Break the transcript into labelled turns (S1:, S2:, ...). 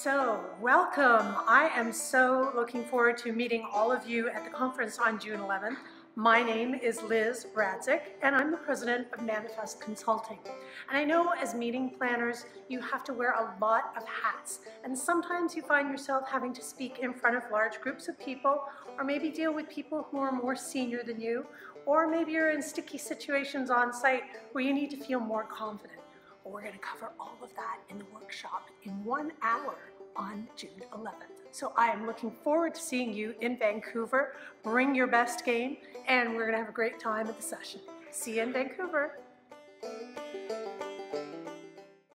S1: So, welcome. I am so looking forward to meeting all of you at the conference on June 11th. My name is Liz Radzick, and I'm the president of Manifest Consulting. And I know as meeting planners, you have to wear a lot of hats, and sometimes you find yourself having to speak in front of large groups of people, or maybe deal with people who are more senior than you, or maybe you're in sticky situations on site where you need to feel more confident. We're going to cover all of that in the workshop in one hour on June 11th. So I am looking forward to seeing you in Vancouver. Bring your best game, and we're going to have a great time at the session. See you in Vancouver.